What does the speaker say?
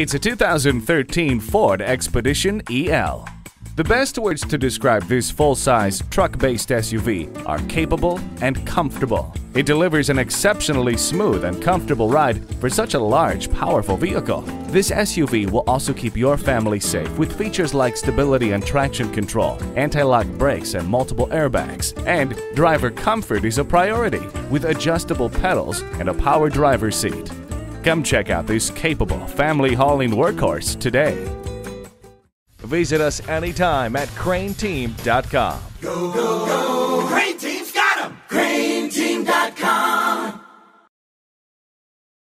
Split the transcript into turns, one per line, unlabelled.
It's a 2013 Ford Expedition EL. The best words to describe this full-size, truck-based SUV are capable and comfortable. It delivers an exceptionally smooth and comfortable ride for such a large, powerful vehicle. This SUV will also keep your family safe with features like stability and traction control, anti-lock brakes and multiple airbags. And driver comfort is a priority with adjustable pedals and a power driver seat. Come check out this capable family hauling workhorse today. Visit us anytime at crainteam.com.
Go, go, go.